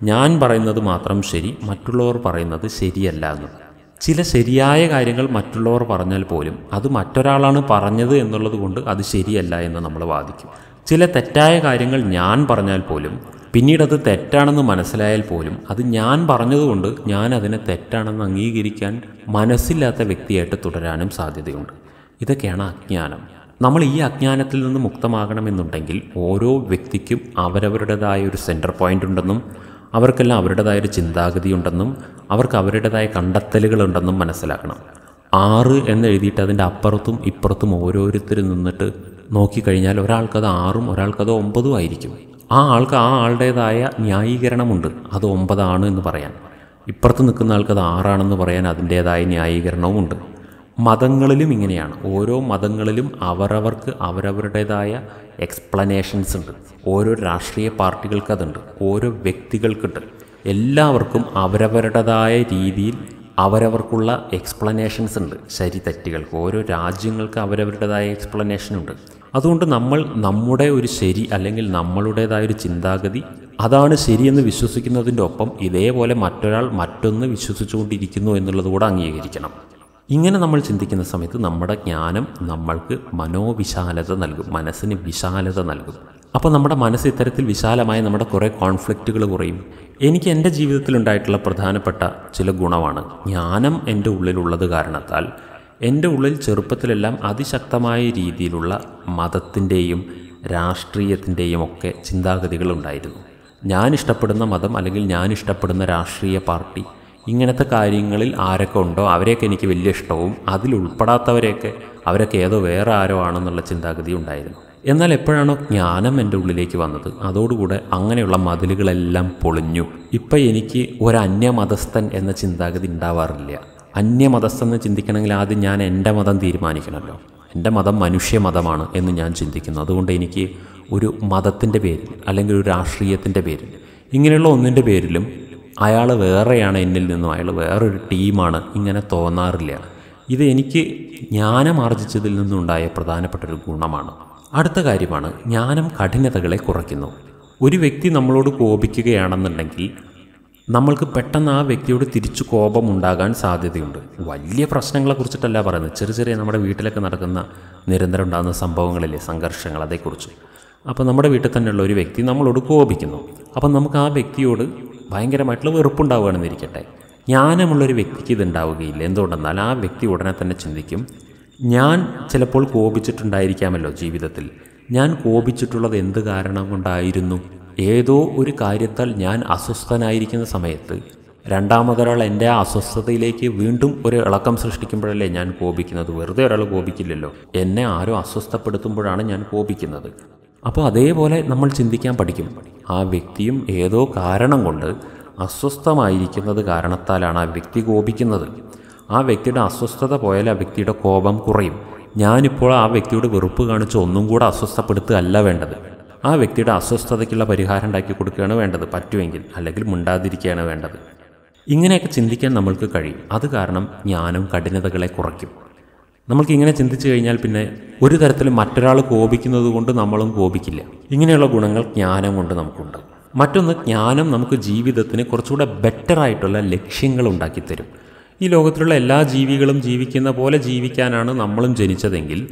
ഞാൻ പറയുന്നത് മാത്രം ശരി മറ്റുള്ളവർ പറയുന്നത് ശരിയല്ല എന്ന് ചില ശരിയായ കാര്യങ്ങൾ മറ്റുള്ളവർ പറഞ്ഞാൽ പോലും അത് മറ്റൊരാളാണ് പറഞ്ഞത് എന്നുള്ളത് കൊണ്ട് അത് ശരിയല്ല എന്ന് നമ്മൾ വാദിക്കും. ചില തെറ്റായ കാര്യങ്ങൾ ഞാൻ പറഞ്ഞാൽ പോലും പിന്നീട് അത് തെറ്റാണെന്ന് മനസ്സിലായാൽ പോലും അത് ഞാൻ പറഞ്ഞതുകൊണ്ട് ഞാൻ അതിനെ തെറ്റാണെന്ന് അംഗീകരിക്കാൻ മനസ്സില്ലാത്ത വ്യക്തിയായിട്ട് തുടരാനും സാധ്യതയുണ്ട്. ഇതൊക്കെയാണ് അജ്ഞാനം. നമ്മൾ ഈ അജ്ഞാനത്തിൽ നിന്ന് മുക്തമാകണമെന്നുണ്ടെങ്കിൽ ഓരോ വ്യക്തിക്കും അവരവരുടേതായ ഒരു സെന്റർ പോയിന്റ് ഉണ്ടെന്നും അവർക്കെല്ലാം അവരുടേതായ ഒരു ചിന്താഗതിയുണ്ടെന്നും അവർക്ക് അവരുടേതായ കണ്ടെത്തലുകളുണ്ടെന്നും മനസ്സിലാക്കണം. ആറ് എന്ന് എഴുതിയിട്ട് അതിന്റെ അപ്പുറത്തും ഇപ്പുറത്തും ഓരോരുത്തരും നിന്നിട്ട് നോക്കിക്കഴിഞ്ഞാൽ ഒരാൾക്കത് ആറും ഒരാൾക്കത് ഒമ്പതും ആയിരിക്കും. ആ ആൾക്ക് ആ ആളുടേതായ ന്യായീകരണമുണ്ട്. അത് ഒമ്പതാണ് എന്ന് പറയാൻ. ഇപ്പുറത്ത് നിൽക്കുന്ന ആൾക്കത് ആറാണെന്ന് പറയാൻ അതിന്റേതായ ന്യായീകരണവുമുണ്ട്. മതങ്ങളിലും ഇങ്ങനെയാണ്. ഓരോ മതങ്ങളിലും അവരവർക്ക് അവരവരുടേതായ എക്സ്പ്ലനേഷൻസ് ഉണ്ട്. ഓരോ രാഷ്ട്രീയ പാർട്ടികൾക്ക് അതുണ്ട്. ഓരോ വ്യക്തികൾക്കുണ്ട്. എല്ലാവർക്കും അവരവരുടേതായ രീതിയിൽ അവരവർക്കുള്ള എക്സ്പ്ലനേഷൻസ് ഉണ്ട്. ശരി തെറ്റുകൾക്ക്. ഓരോ രാജ്യങ്ങൾക്ക് അവരവരുടേതായ എക്സ്പ്ലനേഷൻ ഉണ്ട്. അതുകൊണ്ട് നമ്മൾ നമ്മുടെ ഒരു ശരി അല്ലെങ്കിൽ നമ്മളുടേതായ ഒരു ചിന്താഗതി അതാണ് ശരിയെന്ന് വിശ്വസിക്കുന്നതിന്റെ ഒപ്പം ഇതേപോലെ മറ്റൊരാൾ മറ്റൊന്ന് വിശ്വസിച്ചുകൊണ്ടിരിക്കുന്നു എന്നുള്ളത് കൂടെ അംഗീകരിക്കണം. ഇങ്ങനെ നമ്മൾ ചിന്തിക്കുന്ന സമയത്ത് നമ്മുടെ ജ്ഞാനം നമ്മൾക്ക് മനോവിശാലത നൽകും മനസ്സിന് വിശാലത നൽകും. അപ്പോൾ നമ്മുടെ മനസ്സ് ഇത്തരത്തിൽ വിശാലമായ നമ്മുടെ കുറേ കോൺഫ്ലിക്റ്റുകൾ കുറയും. എനിക്ക് എന്റെ ജീവിതത്തിലുണ്ടായിട്ടുള്ള പ്രധാനപ്പെട്ട ചില ഗുണമാണ് ജ്ഞാനം എന്റെ ഉള്ളിലുള്ളത് കാരണത്താൽ എന്റെ ഉള്ളിൽ ചെറുപ്പത്തിലെല്ലാം അതിശക്തമായ രീതിയിലുള്ള മതത്തിന്റെയും രാഷ്ട്രീയത്തിന്റെയും ഒക്കെ ചിന്താഗതികളുണ്ടായിരുന്നു ഞാൻ ഇഷ്ടപ്പെടുന്ന മതം അല്ലെങ്കിൽ ഞാൻ ഇഷ്ടപ്പെടുന്ന രാഷ്ട്രീയ പാർട്ടി ഇങ്ങനത്തെ കാര്യങ്ങളിൽ ആരൊക്കെ ഉണ്ടോ അവരെയൊക്കെ എനിക്ക് വലിയ ഇഷ്ടവും അതിൽ ഉൾപ്പെടാത്തവരെയൊക്കെ അവരൊക്കെ ഏതോ വേറെ ആരോ ആണെന്നുള്ള ചിന്താഗതി ഉണ്ടായിരുന്നു. എന്നാൽ എപ്പോഴാണോ ജ്ഞാനം എന്റെ ഉള്ളിലേക്ക് വന്നത് അതോടുകൂടെ അങ്ങനെയുള്ള മതിലുകളെല്ലാം പൊളിഞ്ഞു. ഇപ്പം എനിക്ക് ഒരു അന്യമതസ്ഥൻ എന്ന ചിന്താഗതി ഉണ്ടാവാറില്ല. അന്യമതസ്ഥൻ എന്ന് ചിന്തിക്കണമെങ്കിൽ ആദ്യം ഞാൻ എന്റെ മതം തീരുമാനിക്കണമല്ലോ. എന്റെ മതം മനുഷ്യ മതമാണ് എന്ന് ഞാൻ ചിന്തിക്കുന്നു. അതുകൊണ്ട് എനിക്ക് ഒരു മതത്തിന്റെ പേരിൽ അല്ലെങ്കിൽ ഒരു രാഷ്ട്രീയത്തിന്റെ പേരിൽ ഇങ്ങനെയുള്ള ഒന്നിന്റെ പേരിലും അയാൾ വേറെയാണ് എന്നിൽ നിന്നും. അയാൾ വേറൊരു ടീമാണ്. ഇങ്ങനെ തോന്നാറില്ല. ഇത് എനിക്ക് ജ്ഞാനമാർജിച്ചതിൽ നിന്നുണ്ടായ പ്രധാനപ്പെട്ട ഒരു ഗുണമാണ്. അടുത്ത കാര്യമാണ് ജ്ഞാനം കഠിനതകളെ കുറയ്ക്കുന്നു. ഒരു വ്യക്തി നമ്മളോട് കോപിക്കുകയാണെന്നുണ്ടെങ്കിൽ നമ്മൾക്ക് പെട്ടെന്ന് ആ വ്യക്തിയോട് തിരിച്ചു കോപം ഉണ്ടാകാൻ സാധ്യതയുണ്ട്. വലിയ പ്രശ്നങ്ങളെ കുറിച്ചിട്ടല്ല പറയുന്നത്. ചെറിയ ചെറിയ നമ്മുടെ വീട്ടിലൊക്കെ നടക്കുന്ന നിരന്തരം ഉണ്ടാകുന്ന സംഭവങ്ങളില്ലേ സംഘർഷങ്ങൾ അതേക്കുറിച്ച്. അപ്പോൾ നമ്മുടെ വീട്ടിൽ തന്നെയുള്ള ഒരു വ്യക്തി നമ്മളോട് കോപിക്കുന്നു. അപ്പം നമുക്ക് ആ വ്യക്തിയോട് ഭയങ്കരമായിട്ടുള്ള വെറുപ്പുണ്ടാവുകയാണെന്നിരിക്കട്ടെ. ജ്ഞാനമുള്ളൊരു വ്യക്തിക്ക് ഇതുണ്ടാവുകയില്ല. എന്തുകൊണ്ടെന്നാൽ ആ വ്യക്തി ഉടനെ തന്നെ ചിന്തിക്കും ഞാൻ ചിലപ്പോൾ കോപിച്ചിട്ടുണ്ടായിരിക്കാമല്ലോ ജീവിതത്തിൽ. ഞാൻ കോപിച്ചിട്ടുള്ളത് എന്ത് കാരണം കൊണ്ടായിരുന്നു? ഏതോ ഒരു കാര്യത്താൽ ഞാൻ അസ്വസ്ഥനായിരിക്കുന്ന സമയത്ത് രണ്ടാമതൊരാൾ എന്റെ അസ്വസ്ഥതയിലേക്ക് വീണ്ടും ഒരു ഇളക്കം സൃഷ്ടിക്കുമ്പോഴല്ലേ ഞാൻ കോപിക്കുന്നത്? വെറുതെ ഒരാൾ കോപിക്കില്ലല്ലോ. എന്നെ ആരോ അസ്വസ്ഥപ്പെടുത്തുമ്പോഴാണ് ഞാൻ കോപിക്കുന്നത്. അപ്പോൾ അതേപോലെ നമ്മൾ ചിന്തിക്കാൻ പഠിക്കും. ആ വ്യക്തിയും ഏതോ കാരണം കൊണ്ട് അസ്വസ്ഥമായിരിക്കുന്നത് കാരണത്താലാണ് ആ വ്യക്തി കോപിക്കുന്നത്. ആ വ്യക്തിയുടെ അസ്വസ്ഥത പോയാൽ ആ വ്യക്തിയുടെ കോപം കുറയും. ഞാനിപ്പോൾ ആ വ്യക്തിയുടെ വെറുപ്പ് കാണിച്ച് ഒന്നും കൂടെ അസ്വസ്ഥപ്പെടുത്തുകയല്ല വേണ്ടത്. ആ വ്യക്തിയുടെ അസ്വസ്ഥതയ്ക്കുള്ള പരിഹാരം ഉണ്ടാക്കി കൊടുക്കുകയാണ് വേണ്ടത്. പറ്റുമെങ്കിൽ അല്ലെങ്കിൽ മിണ്ടാതിരിക്കുകയാണ് വേണ്ടത്. ഇങ്ങനെയൊക്കെ ചിന്തിക്കാൻ നമ്മൾക്ക് കഴിയും. അത് കാരണം ജ്ഞാനം കഠിനതകളെ കുറയ്ക്കും. നമ്മൾക്ക് ഇങ്ങനെ ചിന്തിച്ചു കഴിഞ്ഞാൽ പിന്നെ ഒരു തരത്തിലും മറ്റൊരാൾ കോപിക്കുന്നത് കൊണ്ട് നമ്മളും കോപിക്കില്ല. ഇങ്ങനെയുള്ള ഗുണങ്ങൾ ജ്ഞാനം കൊണ്ട് നമുക്കുണ്ട് മറ്റൊന്ന് ജ്ഞാനം നമുക്ക് ജീവിതത്തിന് കുറച്ചുകൂടെ ബെറ്റർ ആയിട്ടുള്ള ലക്ഷ്യങ്ങൾ ഉണ്ടാക്കിത്തരും. ഈ ലോകത്തിലുള്ള എല്ലാ ജീവികളും ജീവിക്കുന്ന പോലെ ജീവിക്കാനാണ് നമ്മളും ജനിച്ചതെങ്കിൽ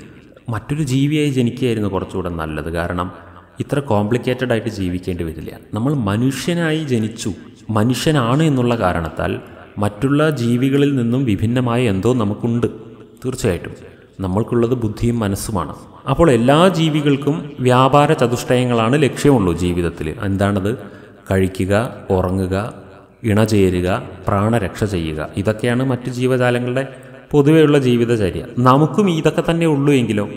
മറ്റൊരു ജീവിയായി ജനിക്കുകയായിരുന്നു കുറച്ചുകൂടെ നല്ലത്. കാരണം ഇത്ര കോംപ്ലിക്കേറ്റഡ് ആയിട്ട് ജീവിക്കേണ്ടി വരില്ല. നമ്മൾ മനുഷ്യനായി ജനിച്ചു. മനുഷ്യനാണ് എന്നുള്ള കാരണത്താൽ മറ്റുള്ള ജീവികളിൽ നിന്നും വിഭിന്നമായ എന്തോ നമുക്കുണ്ട്. തീർച്ചയായിട്ടും. നമ്മൾക്കുള്ളത് ബുദ്ധിയും മനസ്സുമാണ്. അപ്പോൾ എല്ലാ ജീവികൾക്കും വ്യാപാര ചതുഷ്ടയങ്ങളാണ് ലക്ഷ്യമുള്ളൂ ജീവിതത്തിൽ എന്താണത്? കഴിക്കുക ഉറങ്ങുക ഇണചേരുക പ്രാണരക്ഷ ചെയ്യുക. ഇതൊക്കെയാണ് മറ്റു ജീവജാലങ്ങളുടെ പൊതുവെയുള്ള ജീവിതചര്യ. നമുക്കും ഇതൊക്കെ തന്നെ ഉള്ളൂ എങ്കിലോ.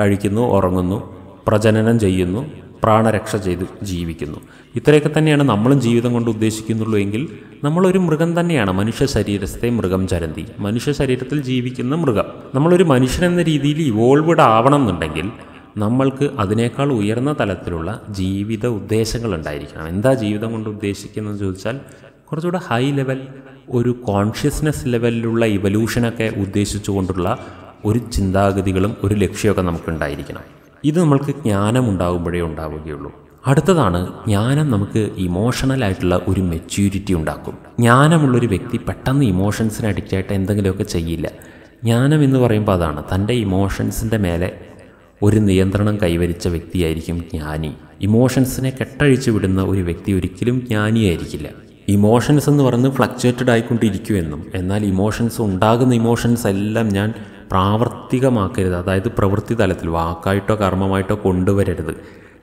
കഴിക്കുന്നു ഉറങ്ങുന്നു പ്രജനനം ചെയ്യുന്നു പ്രാണരക്ഷ ചെയ്ത് ജീവിക്കുന്നു. ഇത്രയൊക്കെ തന്നെയാണ് നമ്മളും ജീവിതം കൊണ്ട് ഉദ്ദേശിക്കുന്നുള്ളൂ എങ്കിൽ നമ്മളൊരു മൃഗം തന്നെയാണ്. മനുഷ്യ ശരീരത്തെ മൃഗം ചരന്തി. മനുഷ്യ ശരീരത്തിൽ ജീവിക്കുന്ന മൃഗം. നമ്മളൊരു മനുഷ്യൻ എന്ന രീതിയിൽ ഇവോൾവഡ് ആവണം എന്നുണ്ടെങ്കിൽ നമ്മൾക്ക് അതിനേക്കാൾ ഉയർന്ന തലത്തിലുള്ള ജീവിത ഉദ്ദേശങ്ങൾ ഉണ്ടായിരിക്കണം. എന്താ ജീവിതം കൊണ്ട് ഉദ്ദേശിക്കുന്നത് ചോദിച്ചാൽ കുറച്ചുകൂടെ ഹൈ ലെവൽ ഒരു കോൺഷ്യസ്നെസ് ലെവലിലുള്ള ഇവല്യൂഷനൊക്കെ ഉദ്ദേശിച്ചുകൊണ്ടുള്ള ഒരു ചിന്താഗതികളും ഒരു ലക്ഷ്യമൊക്കെ നമുക്കുണ്ടായിരിക്കണം. ഇത് നമ്മൾക്ക് ജ്ഞാനം ഉണ്ടാകുമ്പോഴേ ഉണ്ടാവുകയുള്ളൂ. അടുത്തതാണ് ജ്ഞാനം നമുക്ക് ഇമോഷണലായിട്ടുള്ള ഒരു മെച്യൂരിറ്റി ഉണ്ടാക്കും. ജ്ഞാനമുള്ളൊരു വ്യക്തി പെട്ടെന്ന് ഇമോഷൻസിന് അഡിക്റ്റ് ആയിട്ട് എന്തെങ്കിലുമൊക്കെ ചെയ്യില്ല. ജ്ഞാനം എന്ന് പറയുമ്പോൾ അതാണ് തന്റെ ഇമോഷൻസിന്റെ മേലെ ഒരു നിയന്ത്രണം കൈവരിച്ച വ്യക്തിയായിരിക്കും ജ്ഞാനി. ഇമോഷൻസിനെ കെട്ടഴിച്ചു വിടുന്ന ഒരു വ്യക്തി ഒരിക്കലും ജ്ഞാനിയായിരിക്കില്ല ഇമോഷൻസ് എന്ന് പറയുന്നത് ഫ്ലക്ച്വേറ്റഡ് ആയിക്കൊണ്ടിരിക്കുമെന്നും എന്നാൽ ഇമോഷൻസ് ഉണ്ടാകുന്ന ഇമോഷൻസ് എല്ലാം ഞാൻ പ്രാവർത്തികമാക്കരുത്. അതായത് പ്രവൃത്തി തലത്തിൽ വാക്കായിട്ടോ കർമ്മമായിട്ടോ കൊണ്ടുവരരുത്.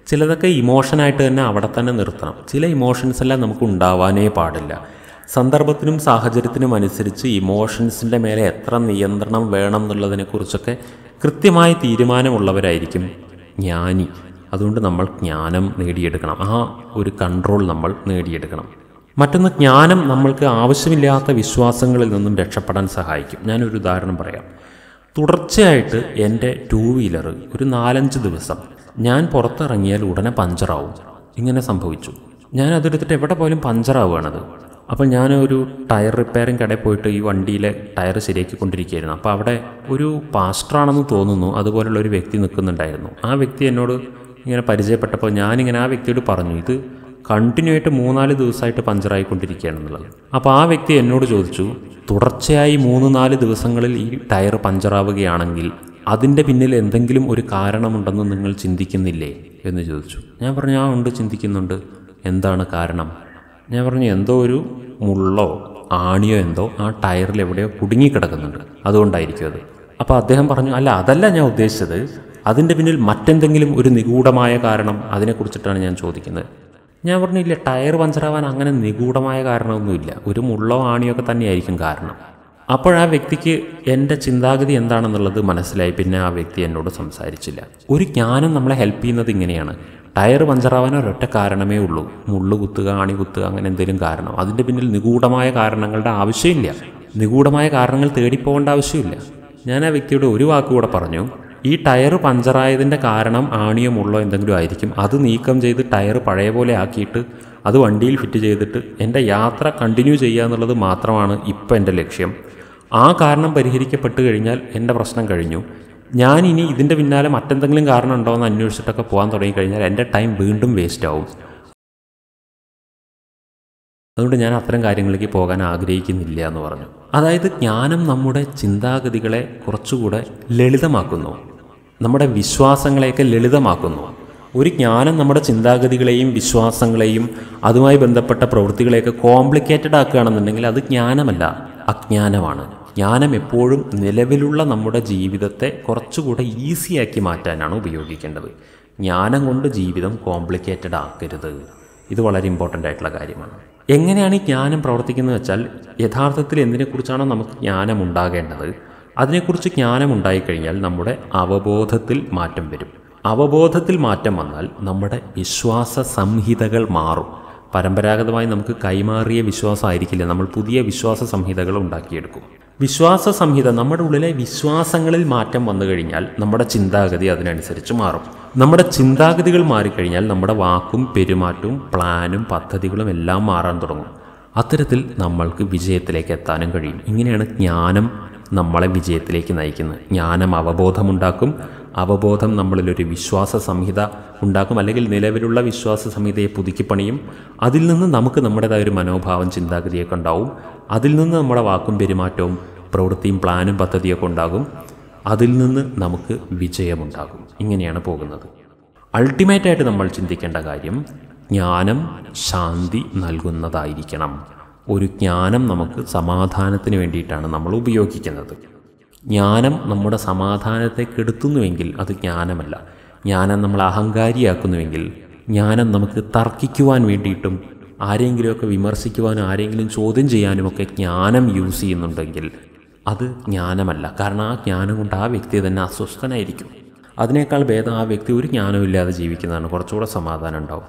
ചിലതൊക്കെ ഇമോഷനായിട്ട് തന്നെ അവിടെ തന്നെ നിർത്തണം. ചില ഇമോഷൻസ് എല്ലാം നമുക്ക് ഉണ്ടാവാനേ പാടില്ല. സന്ദർഭത്തിനും സാഹചര്യത്തിനും അനുസരിച്ച് ഇമോഷൻസിന്റെ മേലെ എത്ര നിയന്ത്രണം വേണം എന്നുള്ളതിനെക്കുറിച്ചൊക്കെ കൃത്യമായ തീരുമാനമുള്ളവരായിരിക്കും ജ്ഞാനി. അതുകൊണ്ട് നമ്മൾ ജ്ഞാനം നേടിയെടുക്കണം. ആ ഒരു കൺട്രോൾ നമ്മൾ നേടിയെടുക്കണം. മറ്റൊന്ന് ജ്ഞാനം നമ്മൾക്ക് ആവശ്യമില്ലാത്ത വിശ്വാസങ്ങളിൽ നിന്നും രക്ഷപ്പെടാൻ സഹായിക്കും. ഞാനൊരു ഉദാഹരണം പറയാം. തുടർച്ചയായിട്ട് എന്റെ ടൂ വീലർ ഒരു നാലഞ്ച് ദിവസം ഞാൻ പുറത്തിറങ്ങിയാൽ ഉടനെ പഞ്ചറാവും. ഇങ്ങനെ സംഭവിച്ചു. ഞാൻ അതെടുത്തിട്ട് എവിടെ പോലും പഞ്ചറാവുകയാണത്. അപ്പോൾ ഞാൻ ഒരു ടയർ റിപ്പയറിംഗ് കടയിൽ പോയിട്ട് ഈ വണ്ടിയിലെ ടയർ ശരിയാക്കി കൊണ്ടിരിക്കുകയായിരുന്നു അപ്പോൾ അവിടെ ഒരു പാസ്റ്ററാണെന്ന് തോന്നുന്നു. അതുപോലുള്ള ഒരു വ്യക്തി നിൽക്കുന്നുണ്ടായിരുന്നു. ആ വ്യക്തി എന്നോട് ഇങ്ങനെ പരിചയപ്പെട്ടപ്പോൾ ഞാനിങ്ങനെ ആ വ്യക്തിയോട് പറഞ്ഞു ഇത് കണ്ടിന്യൂ ആയിട്ട് മൂന്നാൽ ദിവസമായിട്ട് പഞ്ചറായിക്കൊണ്ടിരിക്കുകയാണ് എന്നുള്ളത്. അപ്പോൾ ആ വ്യക്തി എന്നോട് ചോദിച്ചു തുടർച്ചയായി മൂന്ന് നാല് ദിവസങ്ങളിൽ ഈ ടയർ പഞ്ചറാവുകയാണെങ്കിൽ അതിന്റെ പിന്നിൽ എന്തെങ്കിലും ഒരു കാരണമുണ്ടെന്ന് നിങ്ങൾ ചിന്തിക്കുന്നില്ലേ? എന്ന് ചോദിച്ചു. ഞാൻ പറഞ്ഞു ആ ഉണ്ട് ചിന്തിക്കുന്നുണ്ട്. എന്താണ് കാരണം? ഞാൻ പറഞ്ഞു എന്തോ ഒരു മുള്ളോ ആണിയോ എന്തോ ആ ടയറിൽ എവിടെയോ കുടുങ്ങിക്കിടക്കുന്നുണ്ട്. അതുകൊണ്ടായിരിക്കും അത്. അപ്പോൾ അദ്ദേഹം പറഞ്ഞു അല്ല അതല്ല ഞാൻ ഉദ്ദേശിച്ചത്. അതിന്റെ പിന്നിൽ മറ്റെന്തെങ്കിലും ഒരു നിഗൂഢമായ കാരണം അതിനെക്കുറിച്ചിട്ടാണ് ഞാൻ ചോദിക്കുന്നത്. ഞാൻ പറഞ്ഞില്ല ടയർ പഞ്ചറാവാൻ അങ്ങനെ നിഗൂഢമായ കാരണമൊന്നുമില്ല. ഒരു മുള്ളോ ആണിയോ ഒക്കെ തന്നെയായിരിക്കും കാരണം. അപ്പോൾ ആ വ്യക്തിക്ക് എന്റെ ചിന്താഗതി എന്താണെന്നുള്ളത് മനസ്സിലായി. പിന്നെ ആ വ്യക്തി എന്നോട് സംസാരിച്ചില്ല. ഒരു ജ്ഞാനം നമ്മളെ ഹെൽപ്പ് ചെയ്യുന്നത് ഇങ്ങനെയാണ്. ടയർ പഞ്ചറാവാൻ ഒരൊറ്റ കാരണമേ ഉള്ളൂ. മുള്ളു കുത്തുക ആണി കുത്തുക അങ്ങനെ എന്തെങ്കിലും കാരണം. അതിന്റെ പിന്നിൽ നിഗൂഢമായ കാരണങ്ങളുടെ ആവശ്യമില്ല. നിഗൂഢമായ കാരണങ്ങൾ തേടിപ്പോകേണ്ട ആവശ്യമില്ല. ഞാൻ ആ വ്യക്തിയോട് ഒരു വാക്കുകൂടെ പറഞ്ഞു ഈ ടയർ പഞ്ചറായതിന്റെ കാരണം ആണിയോ മുള്ളോ എന്തെങ്കിലും ആയിരിക്കും. അത് നീക്കം ചെയ്ത് ടയർ പഴയ പോലെ ആക്കിയിട്ട് അത് വണ്ടിയിൽ ഫിറ്റ് ചെയ്തിട്ട് എന്റെ യാത്ര കണ്ടിന്യൂ ചെയ്യുക എന്നുള്ളത് മാത്രമാണ് ഇപ്പോൾ എന്റെ ലക്ഷ്യം. ആ കാരണം പരിഹരിക്കപ്പെട്ട് കഴിഞ്ഞാൽ എന്റെ പ്രശ്നം കഴിഞ്ഞു. ഞാൻ ഇനി ഇതിന്റെ പിന്നാലെ മറ്റെന്തെങ്കിലും കാരണം ഉണ്ടോ എന്ന് അന്വേഷിച്ചിട്ടൊക്കെ പോകാൻ തുടങ്ങിക്കഴിഞ്ഞാൽ എന്റെ ടൈം വീണ്ടും വേസ്റ്റ് ആവും. അതുകൊണ്ട് ഞാൻ അത്തരം കാര്യങ്ങളിലേക്ക് പോകാൻ ആഗ്രഹിക്കുന്നില്ല എന്ന് പറഞ്ഞു. അതായത് ജ്ഞാനം നമ്മുടെ ചിന്താഗതികളെ കുറച്ചുകൂടെ ലളിതമാക്കുന്നു. നമ്മുടെ വിശ്വാസങ്ങളെയൊക്കെ ലളിതമാക്കുന്നു. ഒരു ജ്ഞാനം നമ്മുടെ ചിന്താഗതികളെയും വിശ്വാസങ്ങളെയും അതുമായി ബന്ധപ്പെട്ട പ്രവൃത്തികളെയൊക്കെ കോംപ്ലിക്കേറ്റഡ് ആക്കുകയാണെന്നുണ്ടെങ്കിൽ അത് ജ്ഞാനമല്ല അജ്ഞാനമാണ്. ജ്ഞാനം എപ്പോഴും നിലവിലുള്ള നമ്മുടെ ജീവിതത്തെ കുറച്ചുകൂടെ ഈസിയാക്കി മാറ്റാനാണ് ഉപയോഗിക്കേണ്ടത്. ജ്ഞാനം കൊണ്ട് ജീവിതം കോംപ്ലിക്കേറ്റഡ് ആക്കരുത്. ഇത് വളരെ ഇമ്പോർട്ടന്റ് ആയിട്ടുള്ള കാര്യമാണ്. എങ്ങനെയാണ് ഈ ജ്ഞാനം പ്രവർത്തിക്കുന്നത് വെച്ചാൽ യഥാർത്ഥത്തിൽ എന്തിനെക്കുറിച്ചാണോ നമുക്ക് ജ്ഞാനം ഉണ്ടാകേണ്ടത് അതിനെക്കുറിച്ച് ജ്ഞാനം ഉണ്ടായിക്കഴിഞ്ഞാൽ നമ്മുടെ അവബോധത്തിൽ മാറ്റം വരും. അവബോധത്തിൽ മാറ്റം വന്നാൽ നമ്മുടെ വിശ്വാസ സംഹിതകൾ മാറും. പരമ്പരാഗതമായി നമുക്ക് കൈമാറിയ വിശ്വാസമായിരിക്കില്ല നമ്മൾ പുതിയ വിശ്വാസ സംഹിതകൾ ഉണ്ടാക്കിയെടുക്കും. വിശ്വാസ സംഹിത നമ്മുടെ ഉള്ളിലെ വിശ്വാസങ്ങളിൽ മാറ്റം വന്നു കഴിഞ്ഞാൽ നമ്മുടെ ചിന്താഗതി അതിനനുസരിച്ച് മാറും. നമ്മുടെ ചിന്താഗതികൾ മാറിക്കഴിഞ്ഞാൽ നമ്മുടെ വാക്കും പെരുമാറ്റവും പ്ലാനും പദ്ധതികളും എല്ലാം മാറാൻ തുടങ്ങും. അത്തരത്തിൽ നമ്മൾക്ക് വിജയത്തിലേക്ക് എത്താനും കഴിയും. ഇങ്ങനെയാണ് ജ്ഞാനം നമ്മളെ വിജയത്തിലേക്ക് നയിക്കുന്നത്. ജ്ഞാനം അവബോധമുണ്ടാക്കും. അവബോധം നമ്മളിലൊരു വിശ്വാസ സംഹിത ഉണ്ടാക്കും. അല്ലെങ്കിൽ നിലവിലുള്ള വിശ്വാസ സംഹിതയെ പുതുക്കിപ്പണിയും. അതിൽ നിന്ന് നമുക്ക് നമ്മുടേതായ ഒരു മനോഭാവം ചിന്താഗതിയൊക്കെ ഉണ്ടാവും. അതിൽ നിന്ന് നമ്മുടെ വാക്കും പെരുമാറ്റവും പ്രവൃത്തിയും പ്ലാനും പദ്ധതിയൊക്കെ ഉണ്ടാകും. അതിൽ നിന്ന് നമുക്ക് വിജയമുണ്ടാകും. ഇങ്ങനെയാണ് പോകുന്നത്. അൾട്ടിമേറ്റായിട്ട് നമ്മൾ ചിന്തിക്കേണ്ട കാര്യം ജ്ഞാനം ശാന്തി നൽകുന്നതായിരിക്കണം. ഒരു ജ്ഞാനം നമുക്ക് സമാധാനത്തിന് വേണ്ടിയിട്ടാണ് നമ്മൾ ഉപയോഗിക്കുന്നത്. ജ്ഞാനം നമ്മുടെ സമാധാനത്തെ കെടുത്തുന്നുവെങ്കിൽ അത് ജ്ഞാനമല്ല. ജ്ഞാനം നമ്മൾ അഹങ്കാരിയാക്കുന്നുവെങ്കിൽ ജ്ഞാനം നമുക്ക് തർക്കിക്കുവാൻ വേണ്ടിയിട്ടും ആരെങ്കിലുമൊക്കെ വിമർശിക്കുവാനും ആരെങ്കിലും ചോദ്യം ചെയ്യാനുമൊക്കെ ജ്ഞാനം യൂസ് ചെയ്യുന്നുണ്ടെങ്കിൽ അത് ജ്ഞാനമല്ല. കാരണം ആ ജ്ഞാനം കൊണ്ട് ആ വ്യക്തി തന്നെ അസ്വസ്ഥനായിരിക്കും. അതിനേക്കാൾ ഭേദം ആ വ്യക്തി ഒരു ജ്ഞാനമില്ലാതെ ജീവിക്കുന്നതാണ്. കുറച്ചുകൂടെ സമാധാനം ഉണ്ടാവും.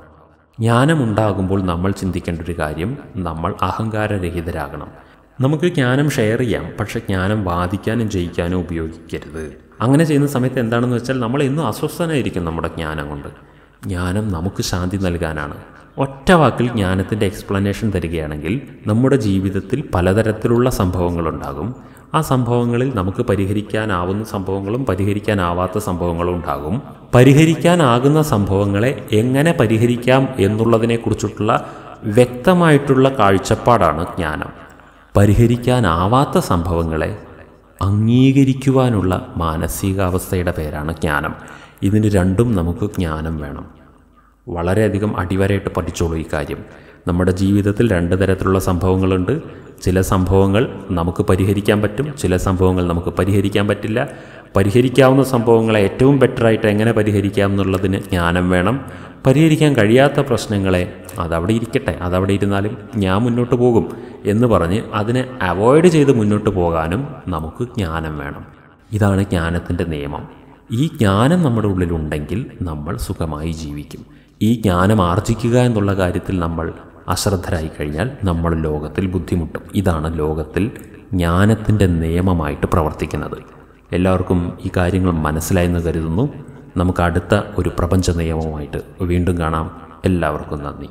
ജ്ഞാനമുണ്ടാകുമ്പോൾ നമ്മൾ ചിന്തിക്കേണ്ട ഒരു കാര്യം നമ്മൾ അഹങ്കാരരഹിതരാകണം. നമുക്ക് ജ്ഞാനം ഷെയർ ചെയ്യാം പക്ഷേ ജ്ഞാനം വാദിക്കാനും ജയിക്കാനും ഉപയോഗിക്കരുത്. അങ്ങനെ ചെയ്യുന്ന സമയത്ത് എന്താണെന്ന് വെച്ചാൽ നമ്മൾ എന്നും അസ്വസ്ഥനായിരിക്കും നമ്മുടെ ജ്ഞാനം കൊണ്ട്. ജ്ഞാനം നമുക്ക് ശാന്തി നൽകാനാണ്. ഒറ്റ വാക്കിൽ ജ്ഞാനത്തിന്റെ എക്സ്പ്ലനേഷൻ തരികയാണെങ്കിൽ നമ്മുടെ ജീവിതത്തിൽ പലതരത്തിലുള്ള സംഭവങ്ങളുണ്ടാകും. ആ സംഭവങ്ങളിൽ നമുക്ക് പരിഹരിക്കാനാവുന്ന സംഭവങ്ങളും പരിഹരിക്കാനാവാത്ത സംഭവങ്ങളും ഉണ്ടാകും. പരിഹരിക്കാനാകുന്ന സംഭവങ്ങളെ എങ്ങനെ പരിഹരിക്കാം എന്നുള്ളതിനെക്കുറിച്ചിട്ടുള്ള വ്യക്തമായിട്ടുള്ള കാഴ്ചപ്പാടാണ് ജ്ഞാനം. പരിഹരിക്കാനാവാത്ത സംഭവങ്ങളെ അംഗീകരിക്കുവാനുള്ള മാനസികാവസ്ഥയുടെ പേരാണ് ജ്ഞാനം. ഇതിന് രണ്ടും നമുക്ക് ജ്ഞാനം വേണം. വളരെയധികം അടിവരയിട്ട് പഠിച്ചോളൂ ഈ കാര്യം. നമ്മുടെ ജീവിതത്തിൽ രണ്ട് തരത്തിലുള്ള സംഭവങ്ങളുണ്ട്. ചില സംഭവങ്ങൾ നമുക്ക് പരിഹരിക്കാൻ പറ്റും ചില സംഭവങ്ങൾ നമുക്ക് പരിഹരിക്കാൻ പറ്റില്ല. പരിഹരിക്കാവുന്ന സംഭവങ്ങളെ ഏറ്റവും ബെറ്ററായിട്ട് എങ്ങനെ പരിഹരിക്കാം എന്നുള്ളതിന് ജ്ഞാനം വേണം. പരിഹരിക്കാൻ കഴിയാത്ത പ്രശ്നങ്ങളെ അതവിടെ ഇരിക്കട്ടെ അതവിടെ ഇരുന്നാലും ഞാൻ മുന്നോട്ട് പോകും എന്ന് പറഞ്ഞ് അതിനെ അവോയ്ഡ് ചെയ്ത് മുന്നോട്ട് പോകാനും നമുക്ക് ജ്ഞാനം വേണം. ഇതാണ് ജ്ഞാനത്തിന്റെ നിയമം. ഈ ജ്ഞാനം നമ്മുടെ ഉള്ളിലുണ്ടെങ്കിൽ നമ്മൾ സുഖമായി ജീവിക്കും. ഈ ജ്ഞാനം ആർജിക്കുക എന്നുള്ള കാര്യത്തിൽ നമ്മൾ അശ്രദ്ധരായി കഴിഞ്ഞാൽ നമ്മൾ ലോകത്തിൽ ബുദ്ധിമുട്ടും. ഇതാണ് ലോകത്തിൽ ജ്ഞാനത്തിന്റെ നിയമമായിട്ട് പ്രവർത്തിക്കുന്നത്. എല്ലാവർക്കും ഈ കാര്യങ്ങൾ മനസ്സിലായെന്ന് കരുതുന്നു. നമുക്ക് അടുത്ത ഒരു പ്രപഞ്ച നിയമവുമായിട്ട് വീണ്ടും കാണാം. എല്ലാവർക്കും നന്ദി.